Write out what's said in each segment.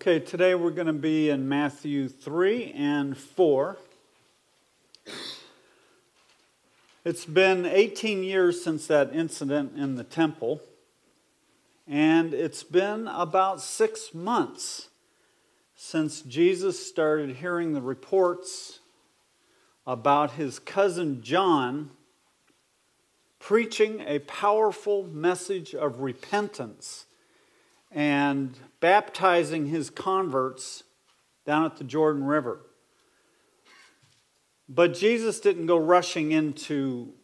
Okay, today we're going to be in Matthew 3 and 4. It's been 18 years since that incident in the temple, and it's been about six months since Jesus started hearing the reports about his cousin John preaching a powerful message of repentance and baptizing his converts down at the Jordan River. But Jesus didn't go rushing into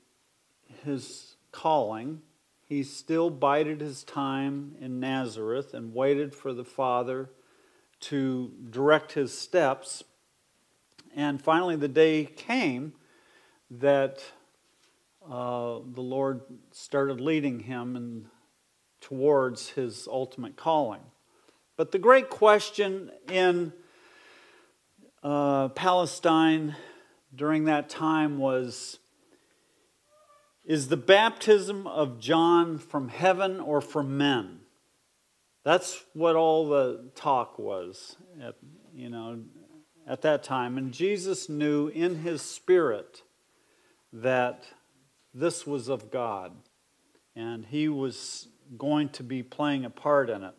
his calling. He still bided his time in Nazareth and waited for the Father to direct his steps. And finally, the day came that uh, the Lord started leading him and towards his ultimate calling. But the great question in uh, Palestine during that time was Is the baptism of John from heaven or from men? That's what all the talk was, at, you know, at that time. And Jesus knew in his spirit that this was of God, and he was going to be playing a part in it.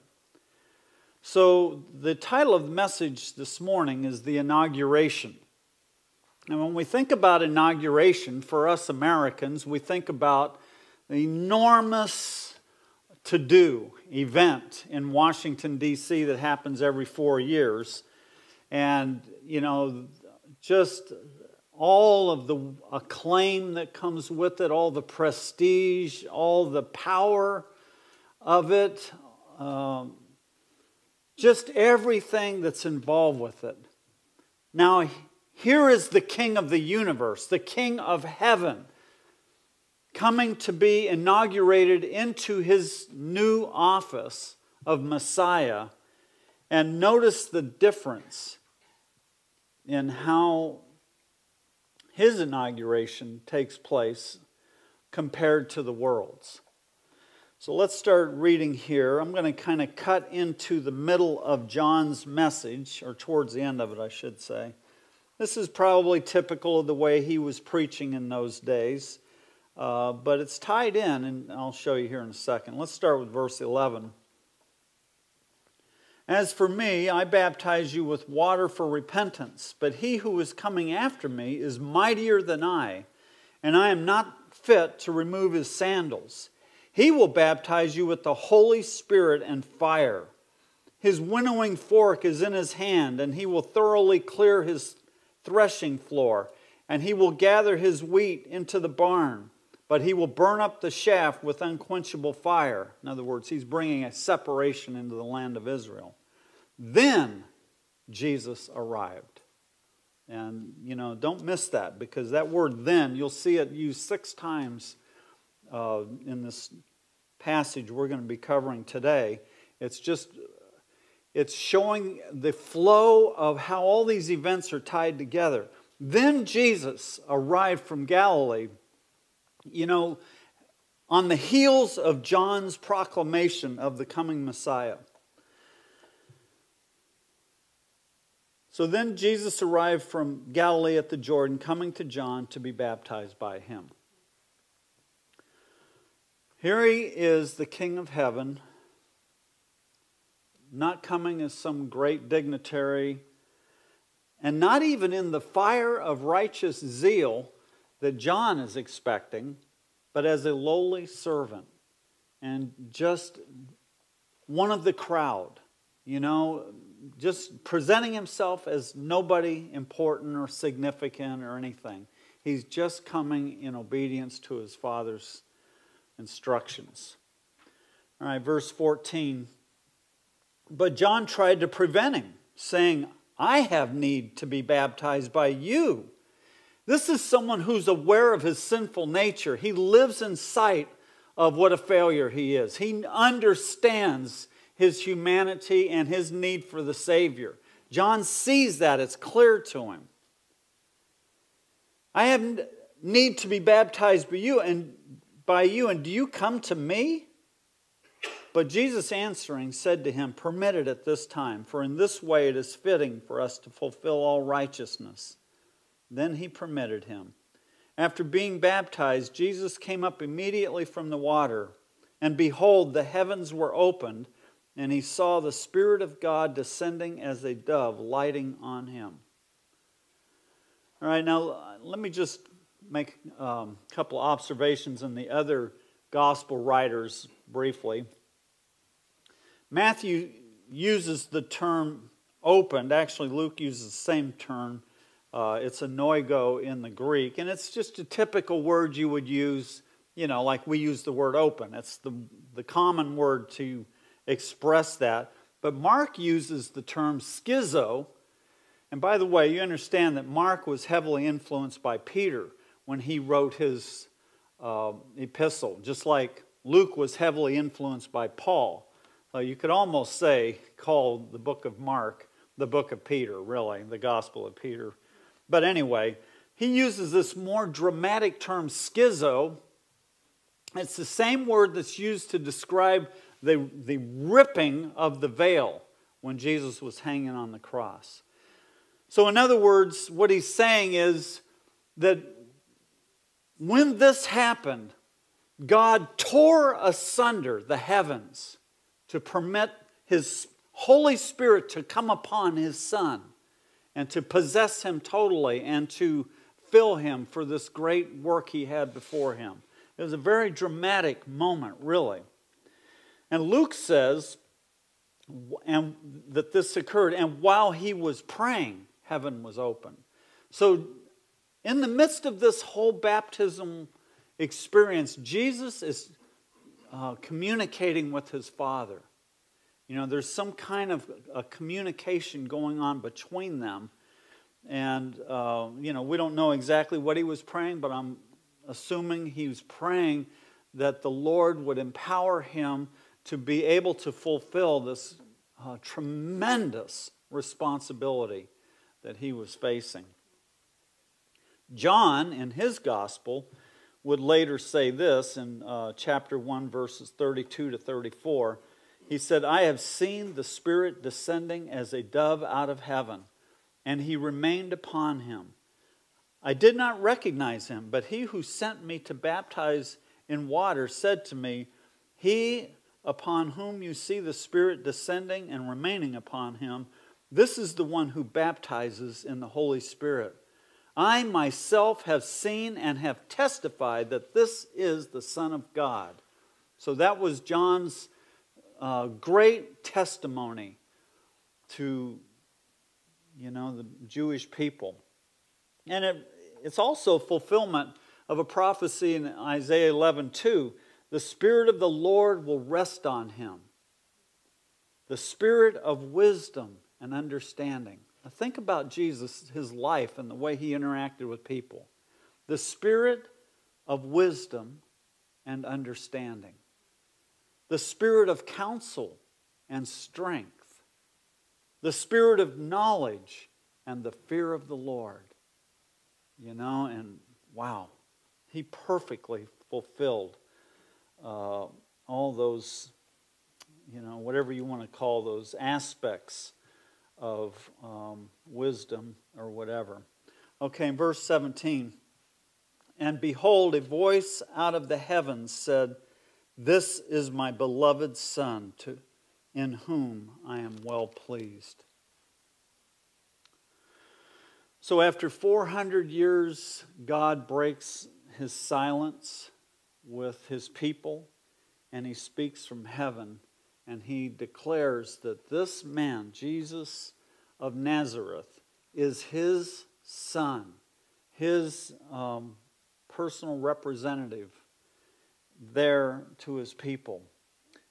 So, the title of the message this morning is The Inauguration. And when we think about inauguration, for us Americans, we think about the enormous to do event in Washington, D.C., that happens every four years. And, you know, just all of the acclaim that comes with it, all the prestige, all the power of it, um, just everything that's involved with it. Now, here is the King of the universe, the King of heaven, coming to be inaugurated into his new office of Messiah. And notice the difference in how his inauguration takes place compared to the world's. So let's start reading here. I'm going to kind of cut into the middle of John's message, or towards the end of it, I should say. This is probably typical of the way he was preaching in those days, uh, but it's tied in, and I'll show you here in a second. Let's start with verse 11. As for me, I baptize you with water for repentance, but he who is coming after me is mightier than I, and I am not fit to remove his sandals. He will baptize you with the Holy Spirit and fire. His winnowing fork is in his hand, and he will thoroughly clear his threshing floor, and he will gather his wheat into the barn, but he will burn up the chaff with unquenchable fire. In other words, he's bringing a separation into the land of Israel. Then Jesus arrived. And, you know, don't miss that because that word then, you'll see it used six times uh, in this passage we're going to be covering today. It's just it's showing the flow of how all these events are tied together. Then Jesus arrived from Galilee, you know, on the heels of John's proclamation of the coming Messiah. So then Jesus arrived from Galilee at the Jordan, coming to John to be baptized by him. Here he is, the King of heaven, not coming as some great dignitary, and not even in the fire of righteous zeal that John is expecting, but as a lowly servant and just one of the crowd, you know, just presenting himself as nobody important or significant or anything. He's just coming in obedience to his Father's instructions. All right, verse 14. But John tried to prevent him, saying, I have need to be baptized by you. This is someone who's aware of his sinful nature. He lives in sight of what a failure he is. He understands his humanity and his need for the Savior. John sees that, it's clear to him. I have need to be baptized by you, and by you, and do you come to me? But Jesus answering said to him, Permit it at this time, for in this way it is fitting for us to fulfill all righteousness. Then he permitted him. After being baptized, Jesus came up immediately from the water, and behold, the heavens were opened, and he saw the Spirit of God descending as a dove, lighting on him. All right, now let me just make um, a couple observations in the other gospel writers briefly. Matthew uses the term opened. Actually, Luke uses the same term. Uh, it's noigo in the Greek, and it's just a typical word you would use, you know, like we use the word open. It's the, the common word to express that. But Mark uses the term schizo. And by the way, you understand that Mark was heavily influenced by Peter when he wrote his uh, epistle, just like Luke was heavily influenced by Paul. Uh, you could almost say, call the book of Mark the book of Peter, really, the Gospel of Peter. But anyway, he uses this more dramatic term, schizo. It's the same word that's used to describe the, the ripping of the veil when Jesus was hanging on the cross. So, in other words, what he's saying is that when this happened, God tore asunder the heavens to permit His Holy Spirit to come upon His Son and to possess Him totally and to fill Him for this great work He had before Him. It was a very dramatic moment, really. And Luke says and that this occurred, and while he was praying, heaven was open. So in the midst of this whole baptism experience, Jesus is uh, communicating with his Father. You know, there's some kind of a communication going on between them. And, uh, you know, we don't know exactly what he was praying, but I'm assuming he was praying that the Lord would empower him to be able to fulfill this uh, tremendous responsibility that he was facing. John, in his gospel, would later say this in uh, chapter 1, verses 32 to 34. He said, I have seen the Spirit descending as a dove out of heaven, and he remained upon him. I did not recognize him, but he who sent me to baptize in water said to me, He upon whom you see the Spirit descending and remaining upon him, this is the one who baptizes in the Holy Spirit. I myself have seen and have testified that this is the Son of God. So that was John's uh, great testimony to, you know, the Jewish people. And it, it's also fulfillment of a prophecy in Isaiah 11 2. The Spirit of the Lord will rest on him, the Spirit of wisdom and understanding now think about Jesus, his life, and the way he interacted with people. The spirit of wisdom and understanding, the spirit of counsel and strength, the spirit of knowledge and the fear of the Lord. You know, and wow, he perfectly fulfilled uh, all those, you know, whatever you want to call those aspects of um, wisdom or whatever. Okay, in verse 17. And behold, a voice out of the heavens said, This is my beloved Son, to, in whom I am well pleased. So, after 400 years, God breaks his silence with his people and he speaks from heaven and he declares that this man, Jesus of Nazareth, is his son, his um, personal representative there to his people.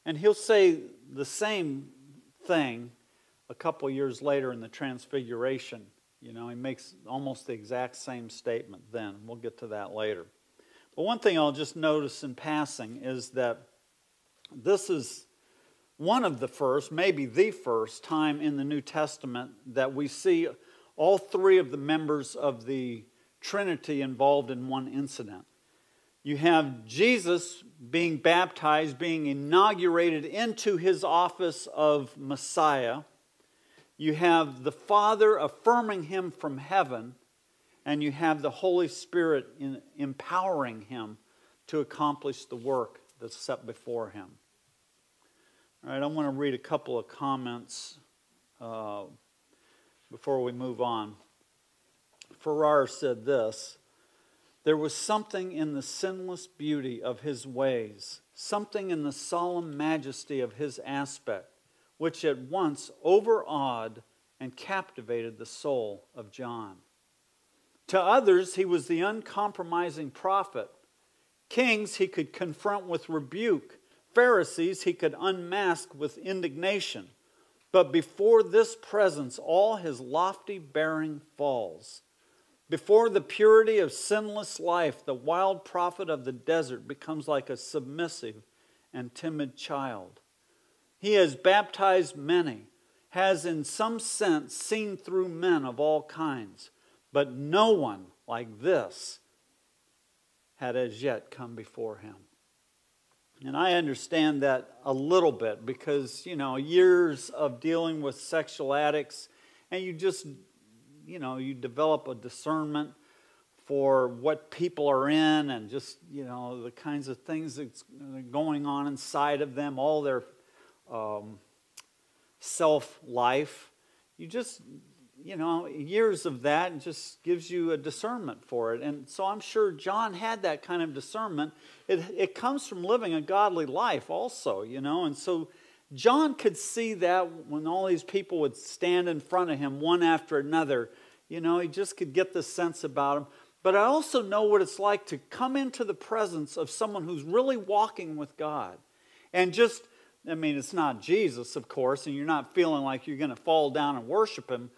And he'll say the same thing a couple years later in the Transfiguration. You know, he makes almost the exact same statement then. We'll get to that later. But one thing I'll just notice in passing is that this is one of the first, maybe the first time in the New Testament that we see all three of the members of the Trinity involved in one incident. You have Jesus being baptized, being inaugurated into his office of Messiah. You have the Father affirming him from heaven, and you have the Holy Spirit in, empowering him to accomplish the work that's set before him. All right, I want to read a couple of comments uh, before we move on. Farrar said this There was something in the sinless beauty of his ways, something in the solemn majesty of his aspect, which at once overawed and captivated the soul of John. To others, he was the uncompromising prophet. Kings he could confront with rebuke, Pharisees he could unmask with indignation. But before this presence, all his lofty bearing falls. Before the purity of sinless life, the wild prophet of the desert becomes like a submissive and timid child. He has baptized many, has in some sense seen through men of all kinds, but no one like this had as yet come before him. And I understand that a little bit because, you know, years of dealing with sexual addicts, and you just you know, you develop a discernment for what people are in and just, you know, the kinds of things that's going on inside of them, all their um, self life. You just, you know, years of that just gives you a discernment for it. And so I'm sure John had that kind of discernment. It, it comes from living a godly life also, you know, and so John could see that when all these people would stand in front of him one after another. You know, he just could get the sense about them. But I also know what it's like to come into the presence of someone who's really walking with God. And just, I mean, it's not Jesus, of course, and you're not feeling like you're going to fall down and worship him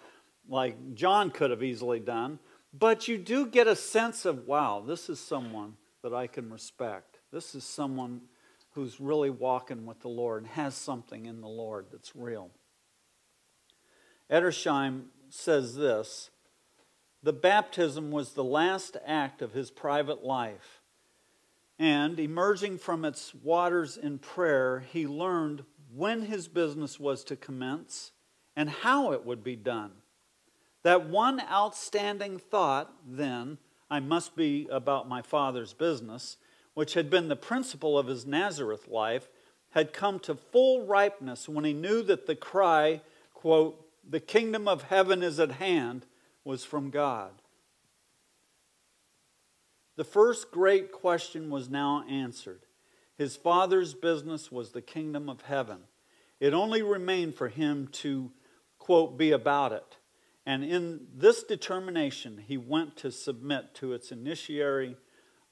like John could have easily done. But you do get a sense of, wow, this is someone that I can respect. This is someone who's really walking with the Lord and has something in the Lord that's real. Edersheim says this The baptism was the last act of his private life. And emerging from its waters in prayer, he learned when his business was to commence and how it would be done. That one outstanding thought, then, I must be about my father's business, which had been the principle of his Nazareth life, had come to full ripeness when he knew that the cry, quote, the kingdom of heaven is at hand, was from God. The first great question was now answered. His father's business was the kingdom of heaven. It only remained for him to, quote, be about it. And in this determination, he went to submit to its initiatory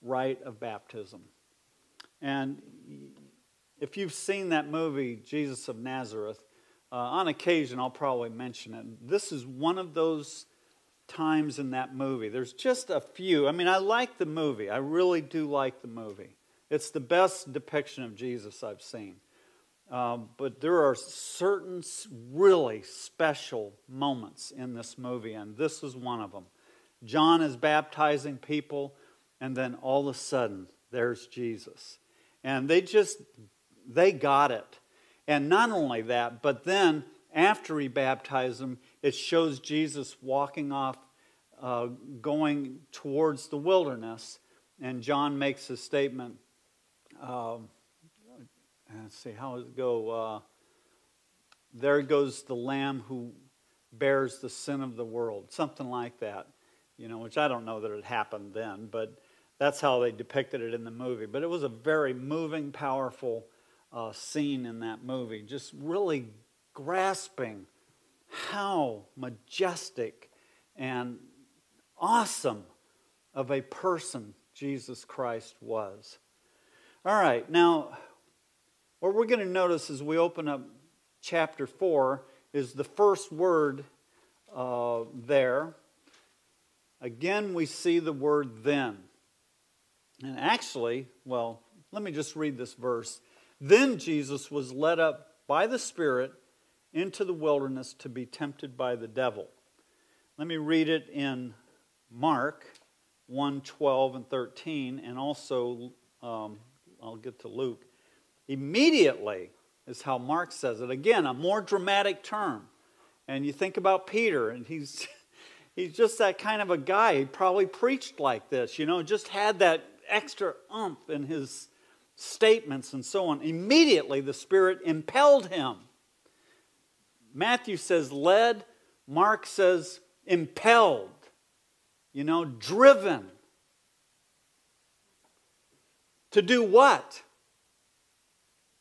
rite of baptism. And if you've seen that movie, Jesus of Nazareth, uh, on occasion I'll probably mention it. This is one of those times in that movie. There's just a few. I mean, I like the movie. I really do like the movie. It's the best depiction of Jesus I've seen. Um, but there are certain really special moments in this movie, and this is one of them. John is baptizing people and then all of a sudden there's Jesus. And they just they got it. And not only that, but then after he baptized them, it shows Jesus walking off, uh, going towards the wilderness. And John makes a statement. Uh, let's see, how does it go? Uh, there goes the Lamb who bears the sin of the world. Something like that, you know, which I don't know that it happened then, but that's how they depicted it in the movie. But it was a very moving, powerful uh, scene in that movie, just really grasping how majestic and awesome of a person Jesus Christ was. All right, now, what we're going to notice as we open up chapter 4 is the first word uh, there. Again, we see the word then. And actually, well, let me just read this verse. Then Jesus was led up by the Spirit into the wilderness to be tempted by the devil. Let me read it in Mark 1 12 and 13, and also, um, I'll get to Luke. Immediately is how Mark says it. Again, a more dramatic term. And you think about Peter, and he's, he's just that kind of a guy. He probably preached like this, you know, just had that extra umph in his statements and so on. Immediately, the Spirit impelled him. Matthew says led, Mark says impelled, you know, driven. To do what?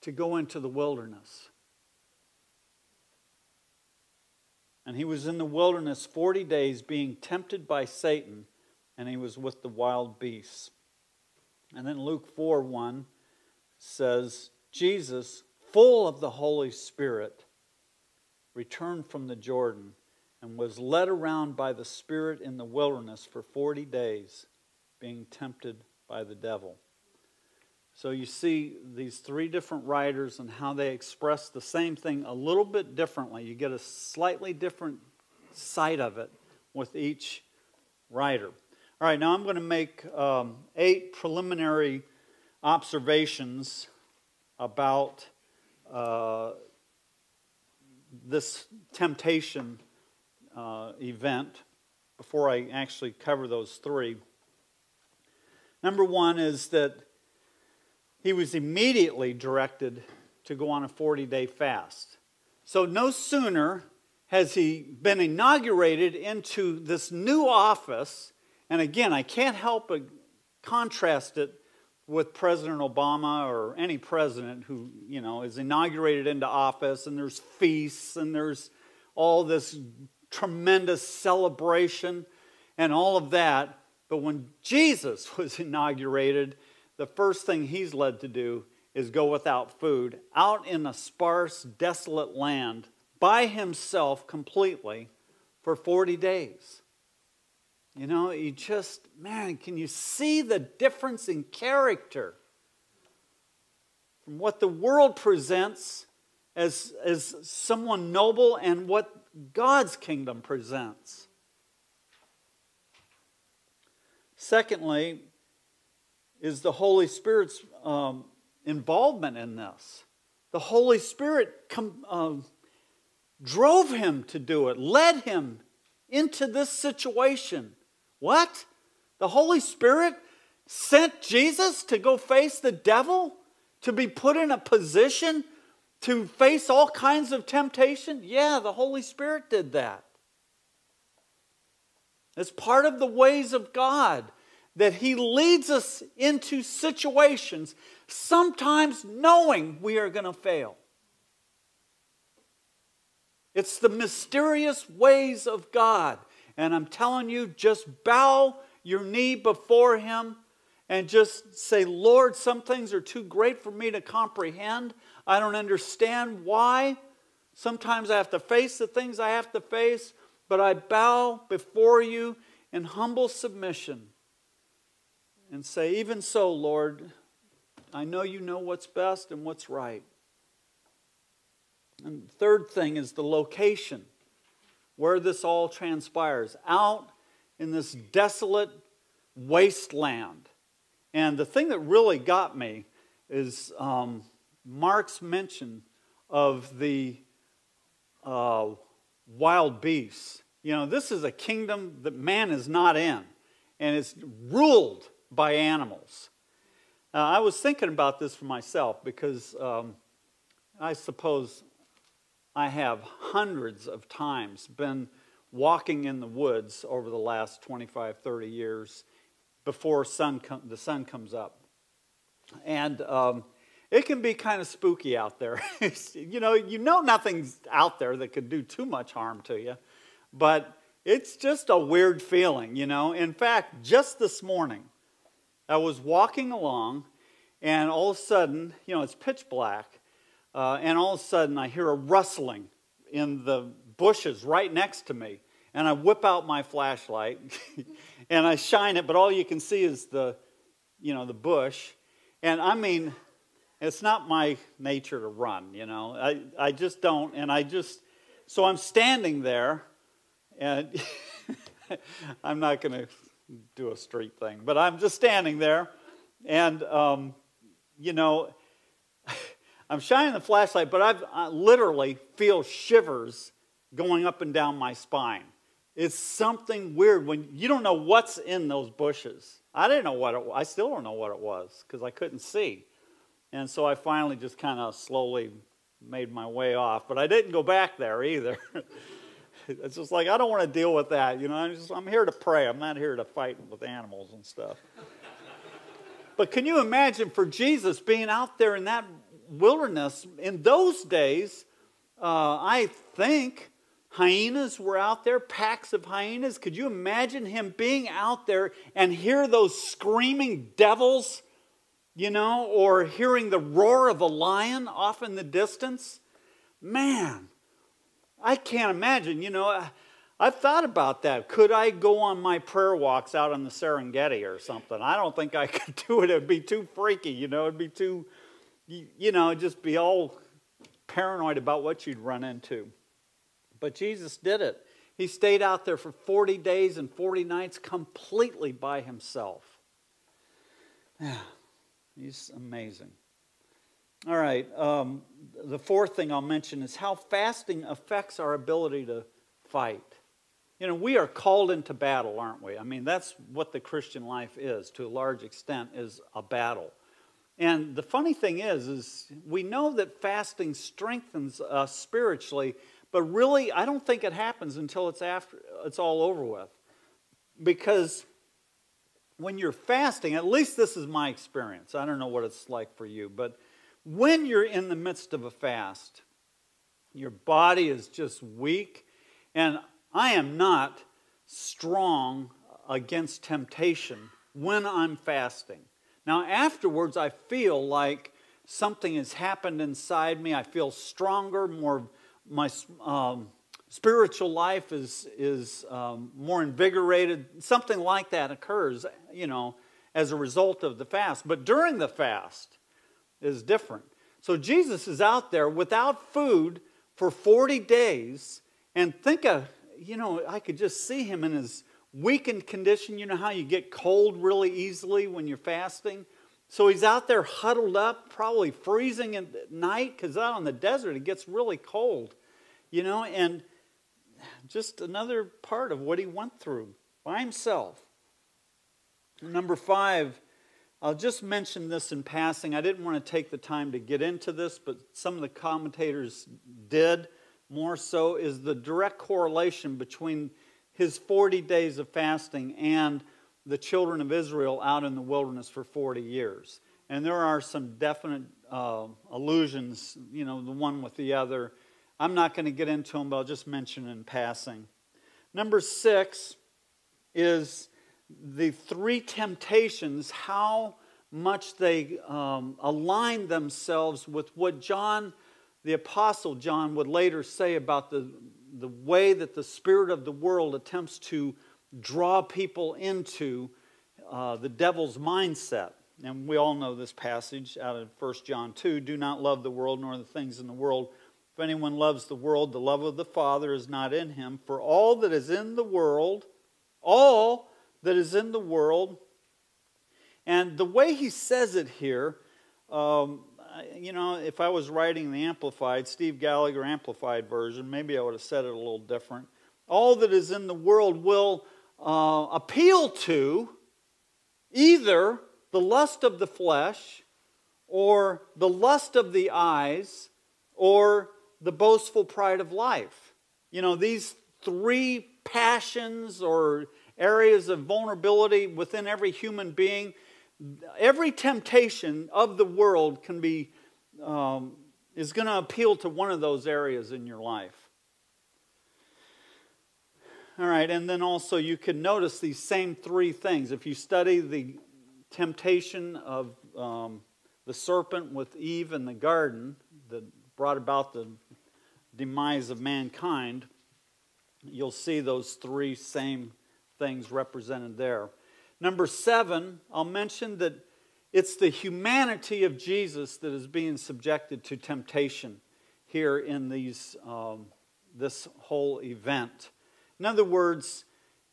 To go into the wilderness. And he was in the wilderness 40 days being tempted by Satan, and he was with the wild beasts. And then Luke 4 1 says, Jesus, full of the Holy Spirit, returned from the Jordan and was led around by the Spirit in the wilderness for 40 days, being tempted by the devil. So you see these three different writers and how they express the same thing a little bit differently. You get a slightly different sight of it with each writer. All right, now I'm going to make um, eight preliminary observations about uh, this temptation uh, event before I actually cover those three. Number one is that he was immediately directed to go on a 40 day fast. So, no sooner has he been inaugurated into this new office, and again, I can't help but contrast it with President Obama or any president who, you know, is inaugurated into office and there's feasts and there's all this tremendous celebration and all of that. But when Jesus was inaugurated, the first thing he's led to do is go without food out in a sparse, desolate land by himself completely for 40 days. You know, you just, man, can you see the difference in character from what the world presents as, as someone noble and what God's kingdom presents? Secondly, is the Holy Spirit's um, involvement in this. The Holy Spirit com- uh, drove him to do it, led him into this situation. What? The Holy Spirit sent Jesus to go face the devil? To be put in a position to face all kinds of temptation? Yeah, the Holy Spirit did that. It's part of the ways of God that He leads us into situations, sometimes knowing we are going to fail. It's the mysterious ways of God. And I'm telling you, just bow your knee before Him and just say, Lord, some things are too great for me to comprehend. I don't understand why. Sometimes I have to face the things I have to face, but I bow before you in humble submission and say, Even so, Lord, I know you know what's best and what's right. And the third thing is the location where this all transpires out in this desolate wasteland. And the thing that really got me is um, Mark's mention of the uh, wild beasts. You know, this is a kingdom that man is not in, and it's ruled by animals. Uh, I was thinking about this for myself because um, I suppose I have hundreds of times been walking in the woods over the last 25, 30 years before sun the sun comes up. And um, it can be kind of spooky out there. you know, you know nothing's out there that could do too much harm to you, but it's just a weird feeling, you know. In fact, just this morning, I was walking along, and all of a sudden, you know, it's pitch black, uh, and all of a sudden I hear a rustling in the bushes right next to me. And I whip out my flashlight and I shine it, but all you can see is the, you know, the bush. And I mean, it's not my nature to run, you know. I, I just don't. And I just, so I'm standing there, and I'm not going to do a street thing, but I'm just standing there, and um, you know, I'm shining the flashlight, but I've, I literally feel shivers going up and down my spine. It's something weird when you don't know what's in those bushes. I didn't know what it. I still don't know what it was because I couldn't see. And so I finally just kind of slowly made my way off. But I didn't go back there either. it's just like, I don't want to deal with that. You know, I'm, just, I'm here to pray. I'm not here to fight with animals and stuff. but can you imagine for Jesus being out there in that wilderness in those days? Uh, I think hyenas were out there, packs of hyenas. Could you imagine him being out there and hear those screaming devils, you know, or hearing the roar of a lion off in the distance? Man, I can't imagine, you know. I've thought about that. Could I go on my prayer walks out on the Serengeti or something? I don't think I could do it. It'd be too freaky, you know. It'd be too, you know, just be all paranoid about what you'd run into. But Jesus did it. He stayed out there for 40 days and 40 nights completely by himself. Yeah, he's amazing. All right, um, the fourth thing I'll mention is how fasting affects our ability to fight. You know, we are called into battle, aren't we? I mean, that's what the Christian life is to a large extent is a battle. And the funny thing is is we know that fasting strengthens us spiritually, but really, I don't think it happens until it's after it's all over with. Because when you're fasting, at least this is my experience. I don't know what it's like for you, but when you're in the midst of a fast, your body is just weak, and I am not strong against temptation when I'm fasting. Now, afterwards, I feel like something has happened inside me. I feel stronger, more my um, spiritual life is, is um, more invigorated. Something like that occurs, you know, as a result of the fast. But during the fast is different. So Jesus is out there without food for 40 days. And think of, you know, I could just see him in his weakened condition. You know how you get cold really easily when you're fasting? So he's out there huddled up, probably freezing at night because out in the desert it gets really cold, you know, and just another part of what he went through by himself. Number five, I'll just mention this in passing. I didn't want to take the time to get into this, but some of the commentators did more so, is the direct correlation between his 40 days of fasting and the children of Israel out in the wilderness for 40 years. And there are some definite uh, allusions, you know, the one with the other. I'm not going to get into them, but I'll just mention in passing. Number six is the three temptations, how much they um, align themselves with what John, the Apostle John, would later say about the, the way that the spirit of the world attempts to draw people into uh, the devil's mindset. And we all know this passage out of 1 John 2 do not love the world nor the things in the world. If anyone loves the world, the love of the Father is not in him. For all that is in the world, all that is in the world, and the way he says it here, um, you know, if I was writing the Amplified, Steve Gallagher Amplified version, maybe I would have said it a little different. All that is in the world will uh, appeal to either the lust of the flesh or the lust of the eyes or the boastful pride of life. You know, these three passions or areas of vulnerability within every human being, every temptation of the world can be, um, is going to appeal to one of those areas in your life. All right, and then also you can notice these same three things. If you study the temptation of um, the serpent with Eve in the garden that brought about the demise of mankind, you'll see those three same things represented there. Number seven, I'll mention that it's the humanity of Jesus that is being subjected to temptation here in these, um, this whole event. In other words,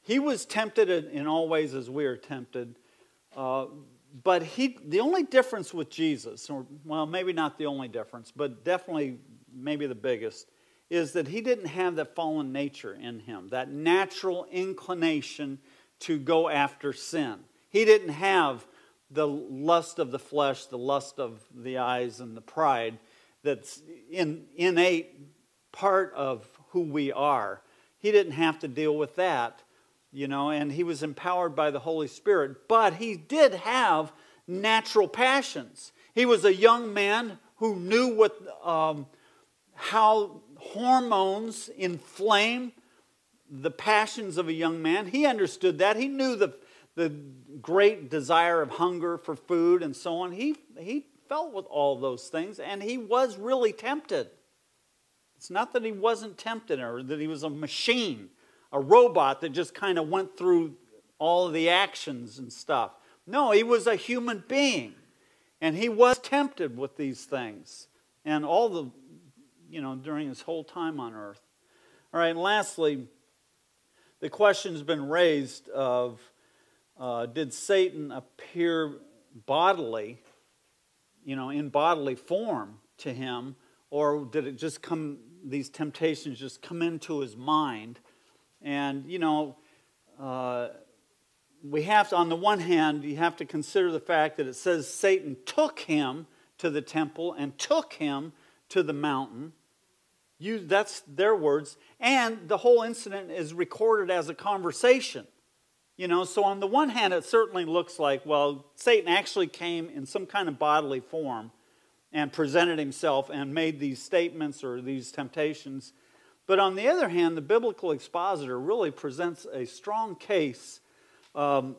he was tempted in all ways as we are tempted. Uh, but he, the only difference with Jesus, or well, maybe not the only difference, but definitely maybe the biggest, is that he didn't have that fallen nature in him, that natural inclination to go after sin. He didn't have the lust of the flesh, the lust of the eyes, and the pride that's in, innate part of who we are. He didn't have to deal with that, you know, and he was empowered by the Holy Spirit. But he did have natural passions. He was a young man who knew what, um, how hormones inflame the passions of a young man. He understood that. He knew the, the great desire of hunger for food and so on. He, he felt with all those things, and he was really tempted. It's not that he wasn't tempted or that he was a machine, a robot that just kind of went through all of the actions and stuff. No, he was a human being, and he was tempted with these things, and all the, you know, during his whole time on earth. All right, and lastly, the question's been raised of uh, did Satan appear bodily, you know, in bodily form to him, or did it just come, these temptations just come into his mind? And, you know, uh, we have to, on the one hand, you have to consider the fact that it says Satan took him to the temple and took him to the mountain. You, that's their words. And the whole incident is recorded as a conversation. You know, so on the one hand, it certainly looks like, well, Satan actually came in some kind of bodily form and presented himself and made these statements or these temptations. But on the other hand, the biblical expositor really presents a strong case um,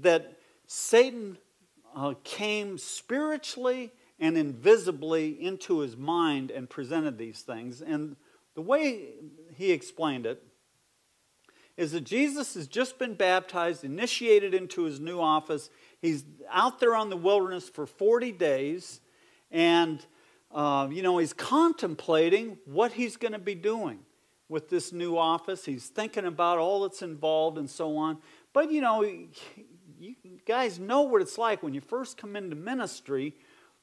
that Satan uh, came spiritually and invisibly into his mind and presented these things. And the way he explained it is that Jesus has just been baptized, initiated into his new office. He's out there on the wilderness for 40 days, and uh, you know, he's contemplating what he's going to be doing with this new office. He's thinking about all that's involved and so on. But you know, you guys know what it's like when you first come into ministry,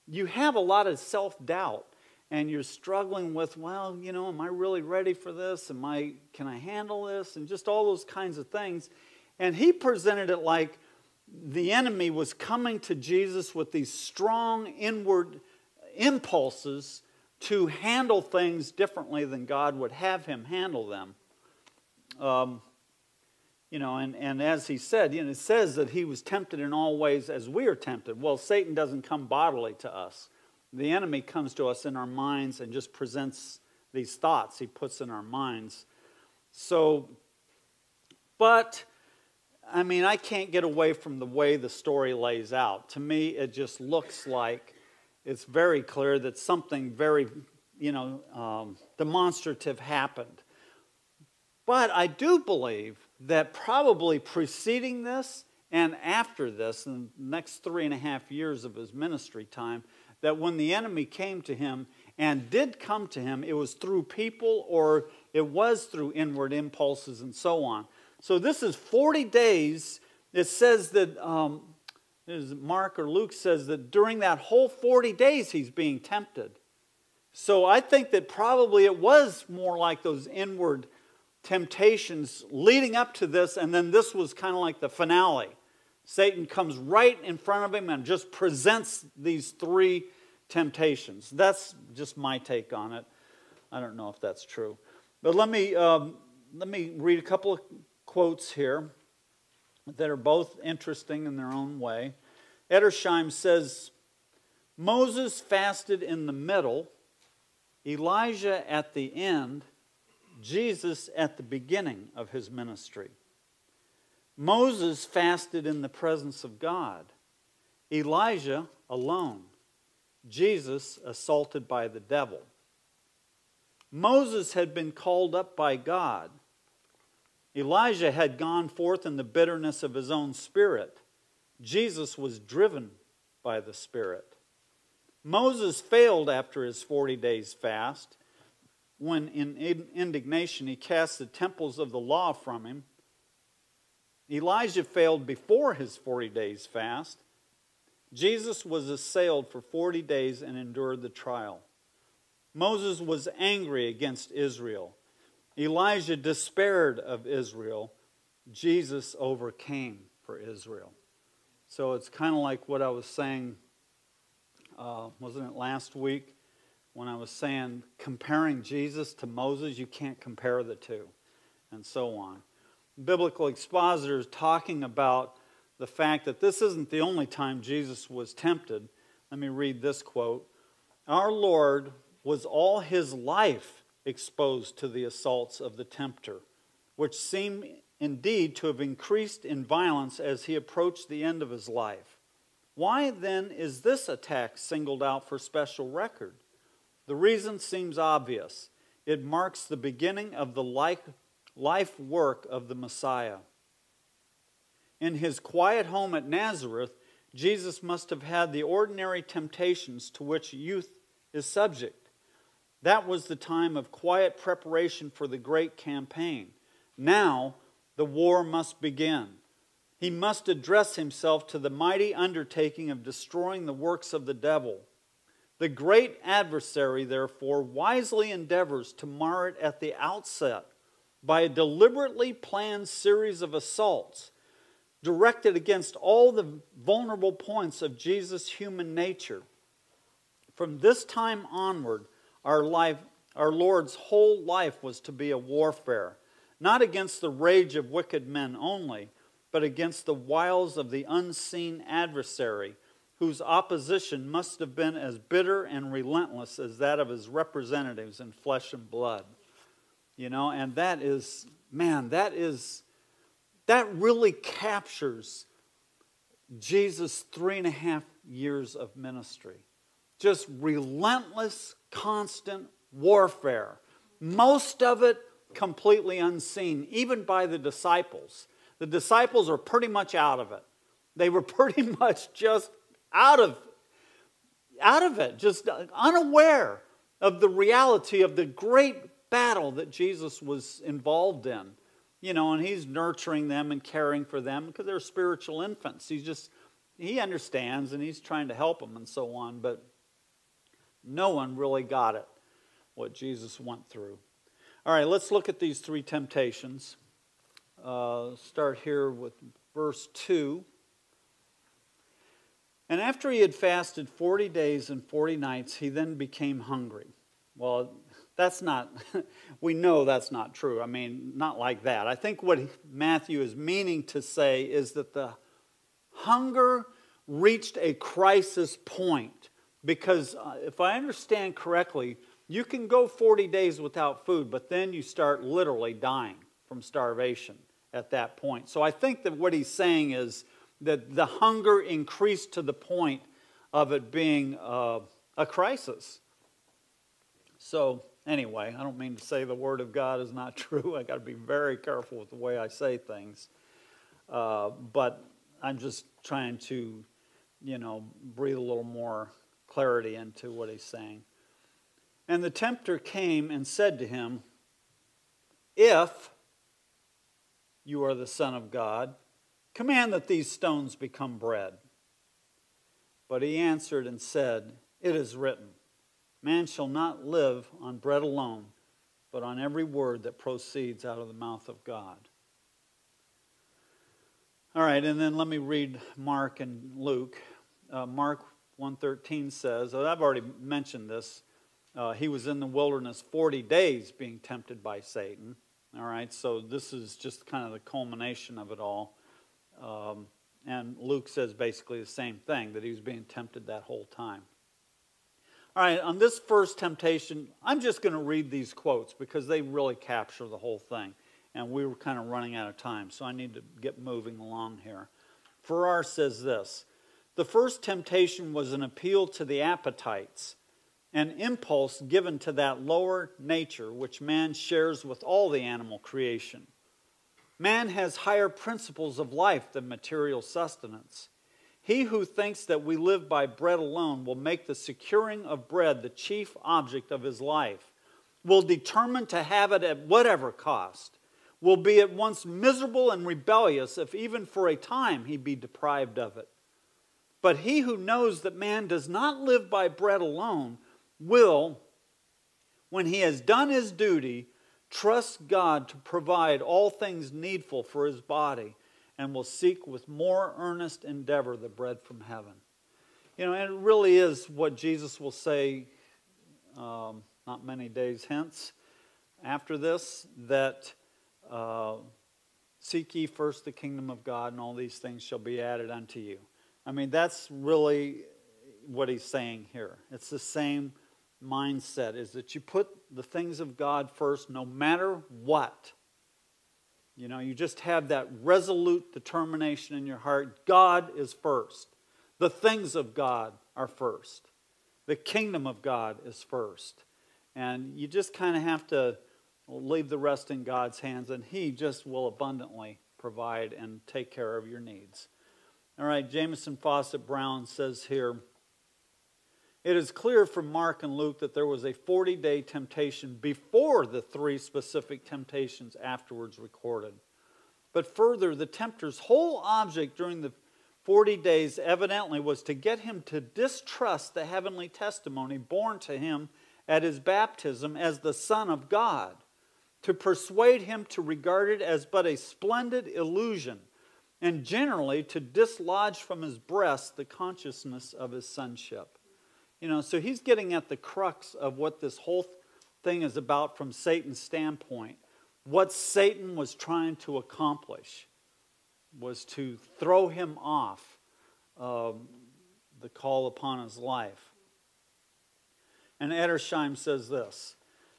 you have a lot of self doubt and you're struggling with, well, you know, am I really ready for this? Am I, can I handle this? And just all those kinds of things. And he presented it like the enemy was coming to Jesus with these strong inward impulses to handle things differently than God would have him handle them. Um, you know, and, and as he said, you know, it says that he was tempted in all ways as we are tempted. Well, Satan doesn't come bodily to us. The enemy comes to us in our minds and just presents these thoughts he puts in our minds. So, but, I mean, I can't get away from the way the story lays out. To me, it just looks like it's very clear that something very, you know, um, demonstrative happened. But I do believe that probably preceding this and after this, in the next three and a half years of his ministry time, that when the enemy came to him and did come to him, it was through people or it was through inward impulses and so on. So this is 40 days. It says that, um, Mark or Luke says that during that whole 40 days he's being tempted. So I think that probably it was more like those inward temptations leading up to this, and then this was kind of like the finale. Satan comes right in front of him and just presents these three temptations. That's just my take on it. I don't know if that's true. But let me, um, let me read a couple of quotes here that are both interesting in their own way. Edersheim says Moses fasted in the middle, Elijah at the end, Jesus at the beginning of his ministry. Moses fasted in the presence of God, Elijah alone, Jesus assaulted by the devil. Moses had been called up by God. Elijah had gone forth in the bitterness of his own spirit. Jesus was driven by the Spirit. Moses failed after his 40 days fast. When in indignation he cast the temples of the law from him. Elijah failed before his 40 days fast. Jesus was assailed for 40 days and endured the trial. Moses was angry against Israel. Elijah despaired of Israel. Jesus overcame for Israel. So it's kind of like what I was saying, uh, wasn't it last week? When I was saying comparing Jesus to Moses, you can't compare the two, and so on. Biblical expositors talking about the fact that this isn't the only time Jesus was tempted. Let me read this quote Our Lord was all his life exposed to the assaults of the tempter, which seem indeed to have increased in violence as he approached the end of his life. Why then is this attack singled out for special record? The reason seems obvious. It marks the beginning of the life work of the Messiah. In his quiet home at Nazareth, Jesus must have had the ordinary temptations to which youth is subject. That was the time of quiet preparation for the great campaign. Now, the war must begin. He must address himself to the mighty undertaking of destroying the works of the devil. The great adversary, therefore, wisely endeavors to mar it at the outset by a deliberately planned series of assaults directed against all the vulnerable points of Jesus' human nature. From this time onward, our life, our Lord's whole life was to be a warfare not against the rage of wicked men only, but against the wiles of the unseen adversary, whose opposition must have been as bitter and relentless as that of his representatives in flesh and blood. You know, and that is, man, that is, that really captures Jesus' three and a half years of ministry. Just relentless, constant warfare. Most of it completely unseen, even by the disciples. The disciples are pretty much out of it. They were pretty much just out of, out of it, just unaware of the reality of the great battle that Jesus was involved in. You know, and he's nurturing them and caring for them because they're spiritual infants. He's just, he understands and he's trying to help them and so on, but no one really got it, what Jesus went through. All right, let's look at these three temptations. Uh, start here with verse 2. And after he had fasted 40 days and 40 nights, he then became hungry. Well, that's not, we know that's not true. I mean, not like that. I think what Matthew is meaning to say is that the hunger reached a crisis point. Because uh, if I understand correctly, you can go 40 days without food, but then you start literally dying from starvation at that point. So I think that what he's saying is that the hunger increased to the point of it being uh, a crisis. So, anyway, I don't mean to say the Word of God is not true. I got to be very careful with the way I say things. Uh, but I'm just trying to, you know, breathe a little more clarity into what he's saying. And the tempter came and said to him, If you are the Son of God, command that these stones become bread. But he answered and said, It is written, Man shall not live on bread alone, but on every word that proceeds out of the mouth of God. All right, and then let me read Mark and Luke. Uh, Mark 1.13 says, I've already mentioned this, uh, he was in the wilderness 40 days being tempted by Satan. All right, so this is just kind of the culmination of it all. Um, and Luke says basically the same thing that he was being tempted that whole time. All right, on this first temptation, I'm just going to read these quotes because they really capture the whole thing. And we were kind of running out of time, so I need to get moving along here. Farrar says this The first temptation was an appeal to the appetites an impulse given to that lower nature which man shares with all the animal creation. Man has higher principles of life than material sustenance. He who thinks that we live by bread alone will make the securing of bread the chief object of his life. will determine to have it at whatever cost, will be at once miserable and rebellious if even for a time he be deprived of it. But he who knows that man does not live by bread alone will, when he has done his duty, trust God to provide all things needful for his body and will seek with more earnest endeavor the bread from heaven. You know, and it really is what Jesus will say um, not many days hence after this that uh, seek ye first the kingdom of God, and all these things shall be added unto you. I mean, that's really what he's saying here. It's the same mindset is that you put the things of God first no matter what. You know, you just have that resolute determination in your heart. God is first. The things of God are first. The kingdom of God is first. And you just kind of have to leave the rest in God's hands, and He just will abundantly provide and take care of your needs. All right, Jamieson Fausset Brown says here it is clear from Mark and Luke that there was a 40 day temptation before the three specific temptations afterwards recorded. But further, the tempter's whole object during the 40 days evidently was to get him to distrust the heavenly testimony borne to him at his baptism as the Son of God, to persuade him to regard it as but a splendid illusion, and generally to dislodge from his breast the consciousness of his sonship. You know, so he's getting at the crux of what this whole thing is about from Satan's standpoint. What Satan was trying to accomplish was to throw him off um, the call upon his life. And Edersheim says this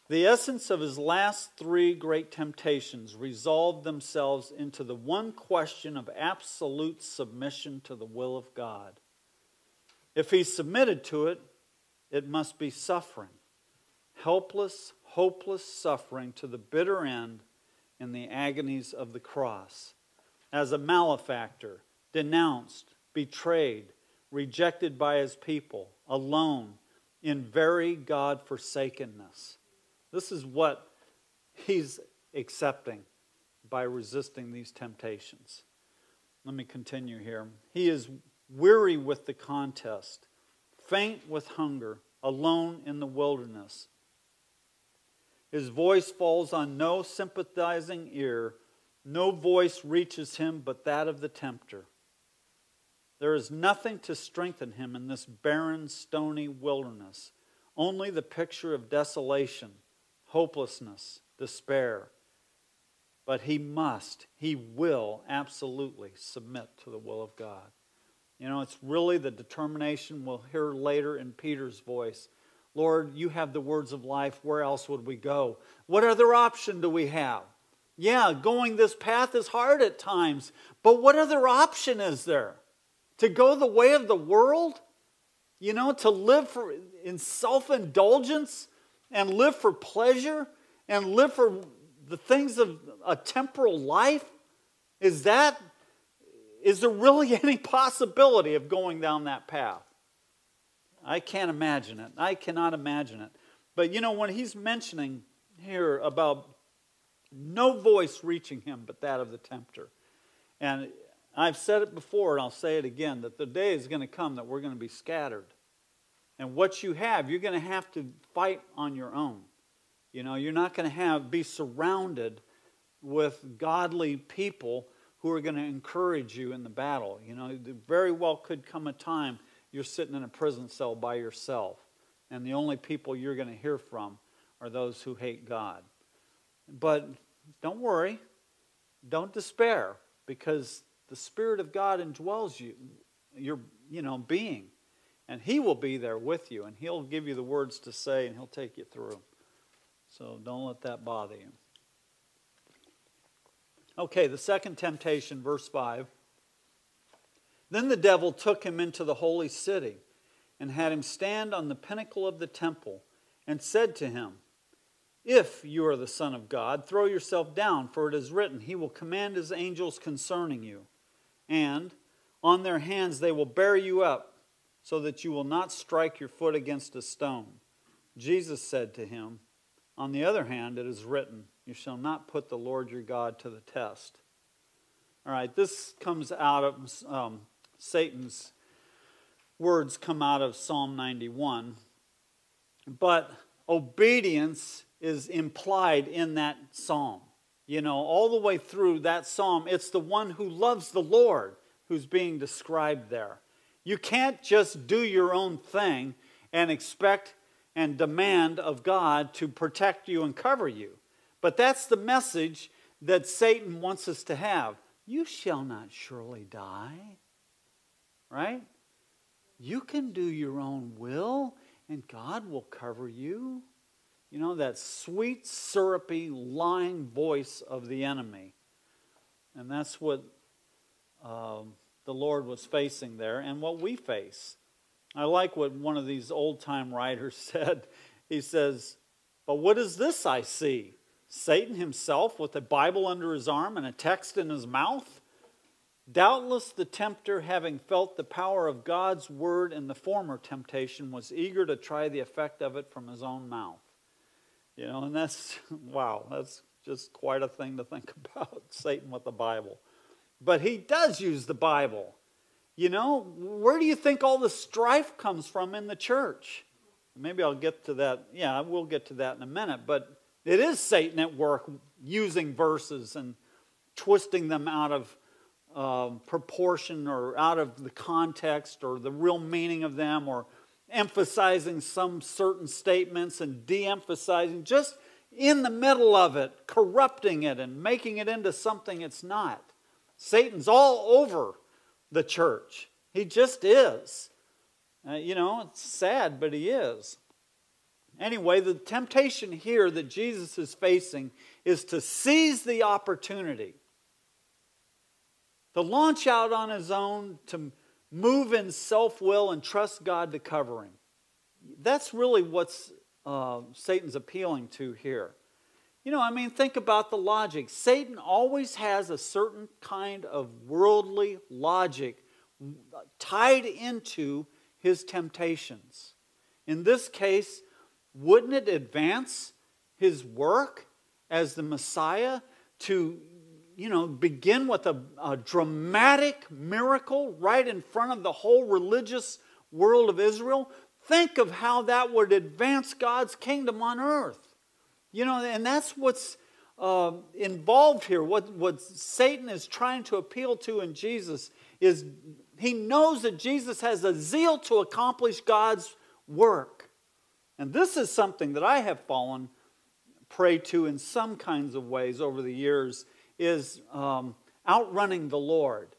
The essence of his last three great temptations resolved themselves into the one question of absolute submission to the will of God. If he submitted to it, it must be suffering. Helpless, hopeless suffering to the bitter end in the agonies of the cross. As a malefactor, denounced, betrayed, rejected by his people, alone, in very God forsakenness. This is what he's accepting by resisting these temptations. Let me continue here. He is weary with the contest faint with hunger, alone in the wilderness. His voice falls on no sympathizing ear. No voice reaches him but that of the tempter. There is nothing to strengthen him in this barren, stony wilderness, only the picture of desolation, hopelessness, despair. But he must, he will absolutely submit to the will of God. You know, it's really the determination we'll hear later in Peter's voice. Lord, you have the words of life. Where else would we go? What other option do we have? Yeah, going this path is hard at times, but what other option is there? To go the way of the world? You know, to live for, in self indulgence and live for pleasure and live for the things of a temporal life? Is that is there really any possibility of going down that path? I can't imagine it. I cannot imagine it. But you know, when he's mentioning here about no voice reaching him but that of the tempter, and I've said it before and I'll say it again that the day is going to come that we're going to be scattered. And what you have, you're going to have to fight on your own. You know, you're not going to have be surrounded with godly people who are going to encourage you in the battle. You know, very well could come a time you're sitting in a prison cell by yourself, and the only people you're going to hear from are those who hate God. But don't worry, don't despair, because the Spirit of God indwells you, your you know being, and He will be there with you, and He'll give you the words to say, and He'll take you through. So don't let that bother you. Okay, the second temptation, verse 5. Then the devil took him into the holy city and had him stand on the pinnacle of the temple and said to him, If you are the Son of God, throw yourself down, for it is written, He will command His angels concerning you, and on their hands they will bear you up, so that you will not strike your foot against a stone. Jesus said to him, On the other hand, it is written, You shall not put the Lord your God to the test. All right, this comes out of um, Satan's words, come out of Psalm 91. But obedience is implied in that psalm. You know, all the way through that psalm, it's the one who loves the Lord who's being described there. You can't just do your own thing and expect and demand of God to protect you and cover you. But that's the message that Satan wants us to have. You shall not surely die. Right? You can do your own will, and God will cover you. You know, that sweet, syrupy, lying voice of the enemy. And that's what um, the Lord was facing there and what we face. I like what one of these old time writers said. He says, But what is this I see? Satan himself with a Bible under his arm and a text in his mouth? Doubtless the tempter, having felt the power of God's word in the former temptation, was eager to try the effect of it from his own mouth. You know, and that's, wow, that's just quite a thing to think about Satan with the Bible. But he does use the Bible. You know, where do you think all the strife comes from in the church? Maybe I'll get to that. Yeah, we'll get to that in a minute. But it is Satan at work using verses and twisting them out of uh, proportion or out of the context or the real meaning of them or emphasizing some certain statements and de emphasizing, just in the middle of it, corrupting it and making it into something it's not. Satan's all over the church. He just is. Uh, you know, it's sad, but he is. Anyway, the temptation here that Jesus is facing is to seize the opportunity, to launch out on his own, to move in self will and trust God to cover him. That's really what uh, Satan's appealing to here. You know, I mean, think about the logic. Satan always has a certain kind of worldly logic tied into his temptations. In this case, wouldn't it advance his work as the Messiah to, you know, begin with a, a dramatic miracle right in front of the whole religious world of Israel? Think of how that would advance God's kingdom on earth. You know, and that's what's uh, involved here. What, what Satan is trying to appeal to in Jesus is he knows that Jesus has a zeal to accomplish God's work. And this is something that I have fallen prey to in some kinds of ways over the years is um, outrunning the Lord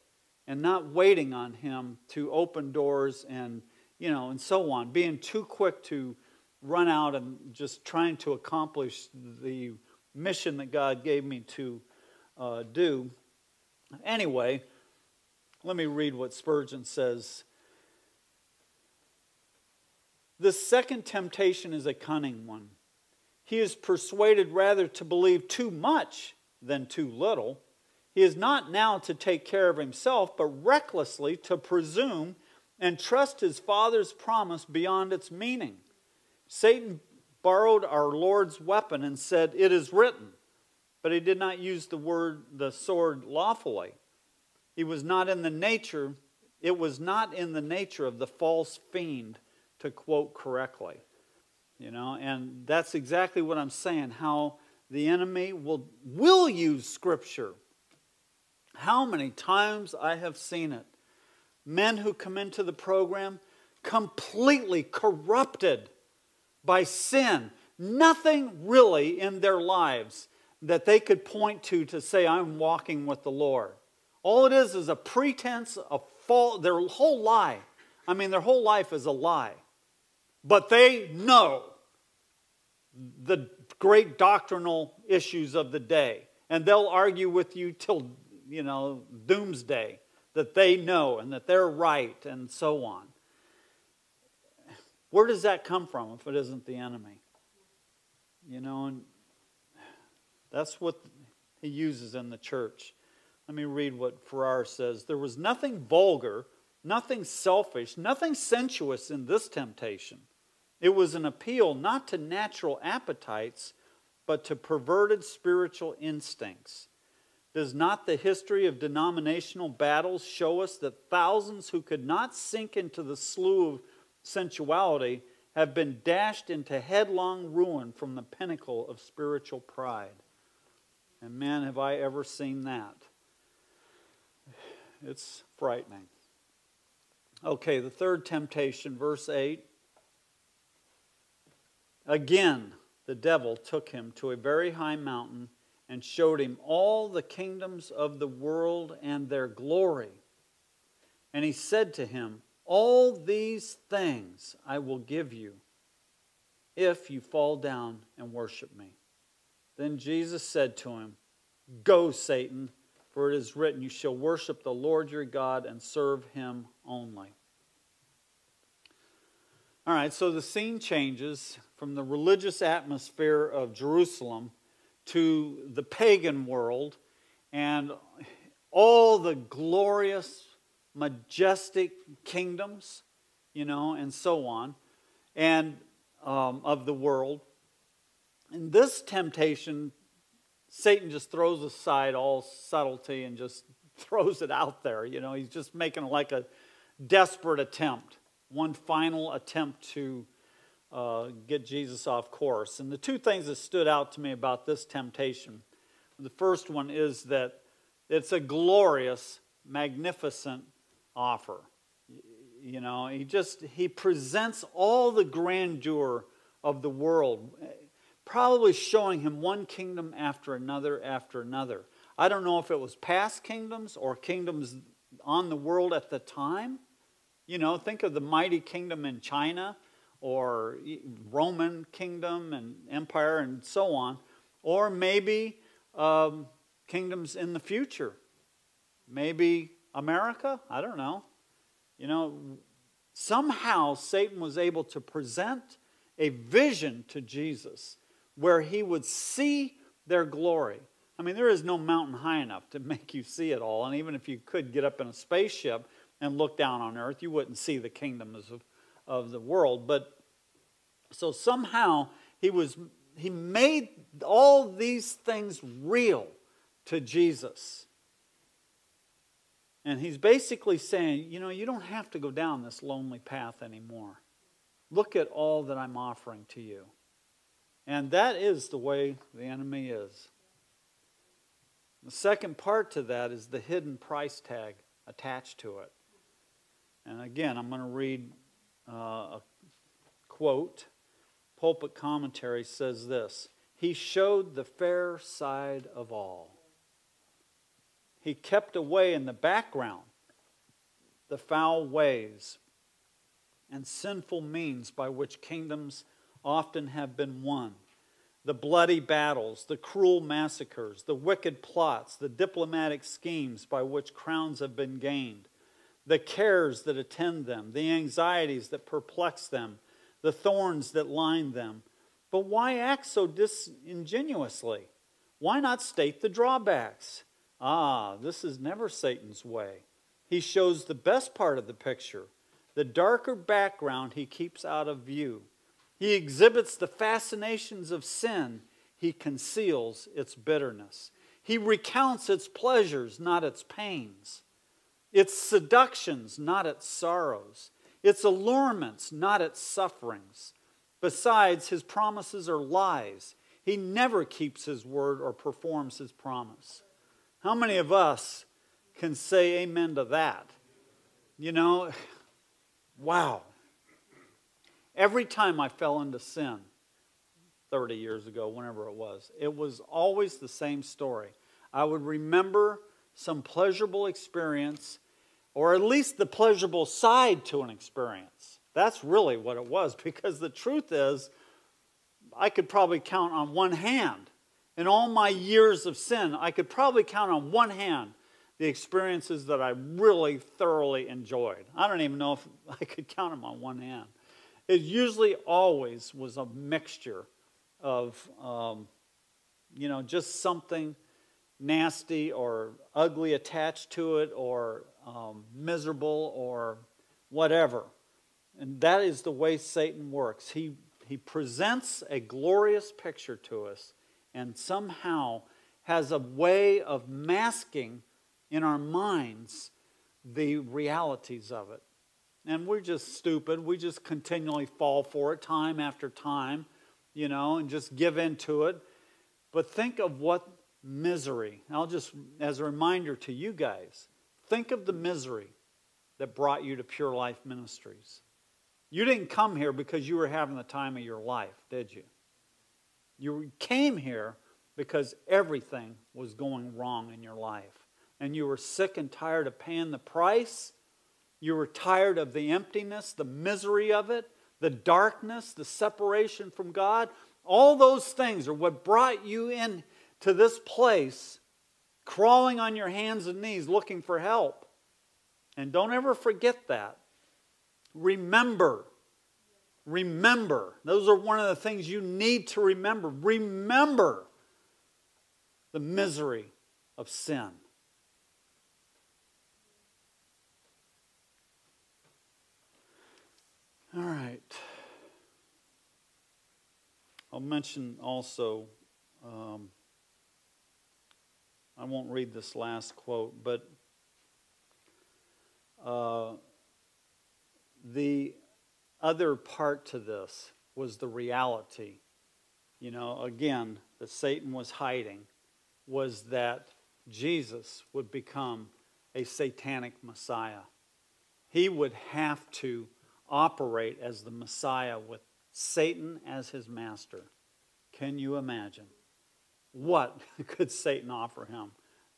and not waiting on him to open doors and you know and so on being too quick to run out and just trying to accomplish the mission that God gave me to uh, do. Anyway, let me read what Spurgeon says. The second temptation is a cunning one. He is persuaded rather to believe too much than too little. He is not now to take care of himself, but recklessly to presume and trust his Father's promise beyond its meaning. Satan borrowed our Lord's weapon and said, It is written. But he did not use the word, the sword, lawfully. He was not in the nature, it was not in the nature of the false fiend to quote correctly. You know, and that's exactly what I'm saying, how the enemy will, will use Scripture. How many times I have seen it. Men who come into the program completely corrupted by sin. Nothing really in their lives that they could point to to say, I'm walking with the Lord. All it is is a pretense, a fault, their whole lie. I mean, their whole life is a lie. But they know the great doctrinal issues of the day. And they'll argue with you till, you know, doomsday that they know and that they're right and so on. Where does that come from if it isn't the enemy? You know, and that's what he uses in the church. Let me read what Farrar says. There was nothing vulgar, nothing selfish, nothing sensuous in this temptation. It was an appeal not to natural appetites, but to perverted spiritual instincts. Does not the history of denominational battles show us that thousands who could not sink into the slough of sensuality have been dashed into headlong ruin from the pinnacle of spiritual pride? And man, have I ever seen that. It's frightening. Okay, the third temptation, verse 8. Again, the devil took him to a very high mountain and showed him all the kingdoms of the world and their glory. And he said to him, All these things I will give you if you fall down and worship me. Then Jesus said to him, Go, Satan, for it is written, You shall worship the Lord your God and serve him only. All right, so the scene changes from the religious atmosphere of Jerusalem to the pagan world and all the glorious, majestic kingdoms, you know, and so on, and um, of the world. And this temptation, Satan just throws aside all subtlety and just throws it out there. You know, he's just making like a desperate attempt, one final attempt to uh, get Jesus off course. And the two things that stood out to me about this temptation the first one is that it's a glorious, magnificent offer. You know, he just he presents all the grandeur of the world, probably showing him one kingdom after another after another. I don't know if it was past kingdoms or kingdoms on the world at the time. You know, think of the mighty kingdom in China or Roman kingdom and empire and so on, or maybe um, kingdoms in the future. Maybe America? I don't know. You know, somehow Satan was able to present a vision to Jesus where he would see their glory. I mean, there is no mountain high enough to make you see it all. And even if you could get up in a spaceship and look down on earth, you wouldn't see the kingdoms of of the world. But so somehow he was he made all these things real to Jesus. And he's basically saying, you know, you don't have to go down this lonely path anymore. Look at all that I'm offering to you. And that is the way the enemy is. The second part to that is the hidden price tag attached to it. And again, I'm going to read uh, a quote. Pulpit commentary says this He showed the fair side of all. He kept away in the background the foul ways and sinful means by which kingdoms often have been won. The bloody battles, the cruel massacres, the wicked plots, the diplomatic schemes by which crowns have been gained, the cares that attend them, the anxieties that perplex them, the thorns that line them. But why act so disingenuously? Why not state the drawbacks? Ah, this is never Satan's way. He shows the best part of the picture. The darker background he keeps out of view. He exhibits the fascinations of sin. He conceals its bitterness. He recounts its pleasures, not its pains its seductions, not its sorrows, its allurements, not its sufferings. Besides, his promises are lies. He never keeps his word or performs his promise. How many of us can say amen to that? You know, wow. Every time I fell into sin, 30 years ago, whenever it was, it was always the same story. I would remember some pleasurable experience, or at least the pleasurable side to an experience. That's really what it was, because the truth is, I could probably count on one hand. In all my years of sin, I could probably count on one hand the experiences that I really thoroughly enjoyed. I don't even know if I could count them on one hand. It usually always was a mixture of, um, you know, just something nasty or ugly attached to it or um, miserable or whatever. And that is the way Satan works. He, he presents a glorious picture to us, and somehow has a way of masking in our minds the realities of it. And we're just stupid. We just continually fall for it time after time, you know, and just give in to it. But think of what misery. I'll just, as a reminder to you guys, think of the misery that brought you to Pure Life Ministries. You didn't come here because you were having the time of your life, did you? You came here because everything was going wrong in your life. And you were sick and tired of paying the price. You were tired of the emptiness, the misery of it, the darkness, the separation from God. All those things are what brought you in to this place, crawling on your hands and knees looking for help. And don't ever forget that. Remember. Remember. Those are one of the things you need to remember. Remember the misery of sin. All right. I'll mention also, um, I won't read this last quote, but uh, the other part to this was the reality. You know, again, that Satan was hiding was that Jesus would become a satanic Messiah. He would have to operate as the Messiah with Satan as his master. Can you imagine? What could Satan offer him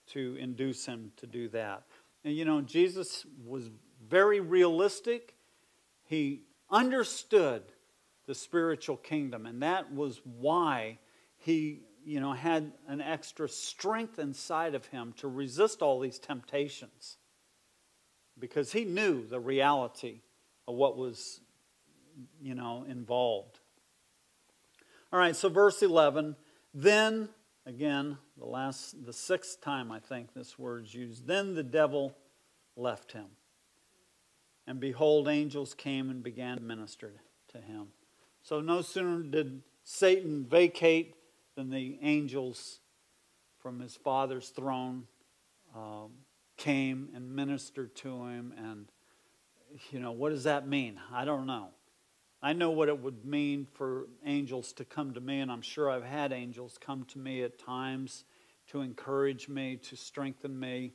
to induce him to do that? And you know, Jesus was very realistic. He understood the spiritual kingdom, and that was why he, you know, had an extra strength inside of him to resist all these temptations. Because he knew the reality of what was, you know, involved. All right, so verse 11, then again, the last the sixth time I think this word's used, then the devil left him. And behold, angels came and began to minister to him. So no sooner did Satan vacate than the angels from his father's throne um, came and ministered to him. And, you know, what does that mean? I don't know. I know what it would mean for angels to come to me, and I'm sure I've had angels come to me at times to encourage me, to strengthen me,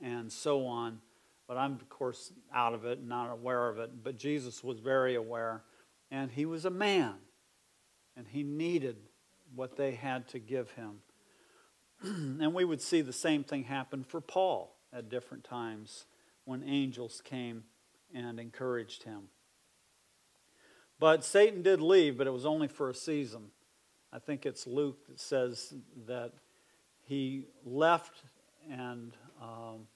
and so on. But I'm, of course, out of it, not aware of it. But Jesus was very aware. And he was a man. And he needed what they had to give him. and we would see the same thing happen for Paul at different times when angels came and encouraged him. But Satan did leave, but it was only for a season. I think it's Luke that says that he left and um,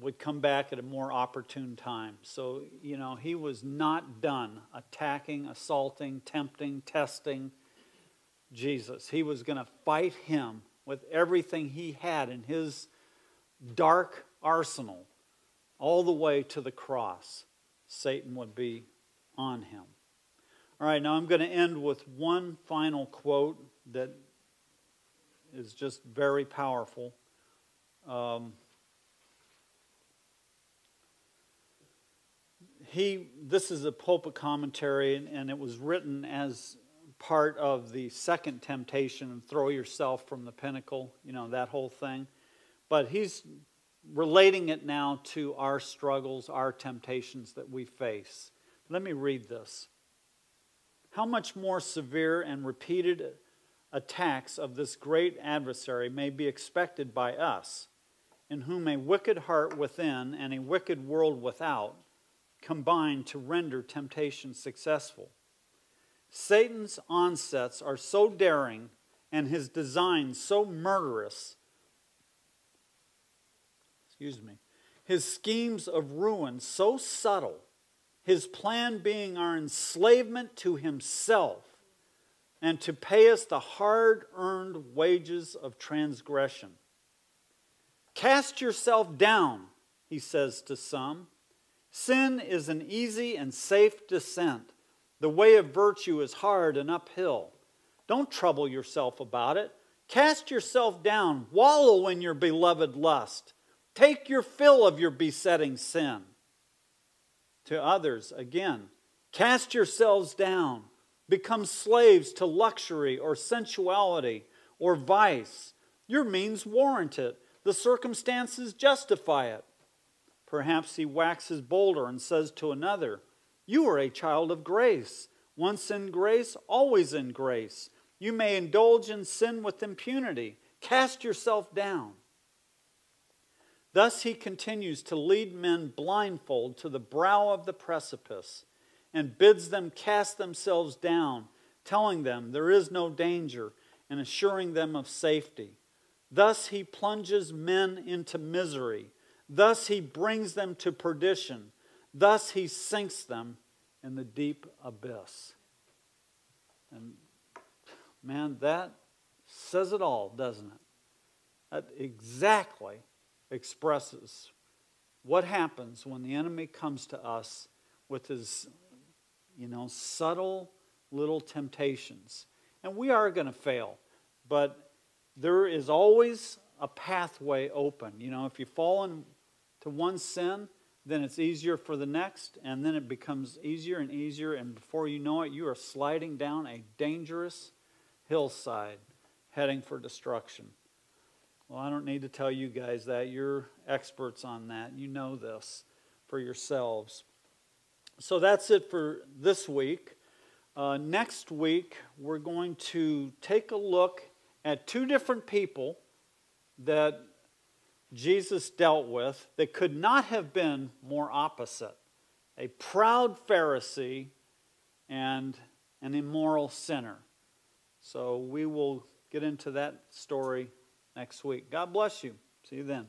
would come back at a more opportune time. So, you know, he was not done attacking, assaulting, tempting, testing Jesus. He was going to fight him with everything he had in his dark arsenal all the way to the cross. Satan would be on him. All right, now I'm going to end with one final quote that is just very powerful. Um, he this is a pulpit commentary and, and, it was written as part of the second temptation and throw yourself from the pinnacle you know that whole thing. But he's relating it now to our struggles our temptations that we face. Let me read this how much more severe and repeated attacks of this great adversary may be expected by us in whom a wicked heart within and a wicked world without combine to render temptation successful. Satan's onsets are so daring and his designs so murderous. Excuse me. His schemes of ruin so subtle, his plan being our enslavement to himself and to pay us the hard earned wages of transgression. Cast yourself down, he says to some Sin is an easy and safe descent. The way of virtue is hard and uphill. Don't trouble yourself about it. Cast yourself down, wallow in your beloved lust. Take your fill of your besetting sin. To others, again, cast yourselves down, become slaves to luxury or sensuality or vice. Your means warrant it, the circumstances justify it. Perhaps he waxes bolder and says to another, You are a child of grace. Once in grace, always in grace. You may indulge in sin with impunity. Cast yourself down. Thus he continues to lead men blindfold to the brow of the precipice and bids them cast themselves down, telling them there is no danger and assuring them of safety. Thus he plunges men into misery. Thus he brings them to perdition. Thus he sinks them in the deep abyss. And man, that says it all, doesn't it? That exactly expresses what happens when the enemy comes to us with his, you know, subtle little temptations. And we are going to fail, but there is always a pathway open. You know, if you fall into one sin, then it's easier for the next, and then it becomes easier and easier, and before you know it, you are sliding down a dangerous hillside heading for destruction. Well, I don't need to tell you guys that. You're experts on that. You know this for yourselves. So that's it for this week. Uh, next week, we're going to take a look at two different people that Jesus dealt with that could not have been more opposite a proud Pharisee and an immoral sinner. So we will get into that story next week. God bless you. See you then.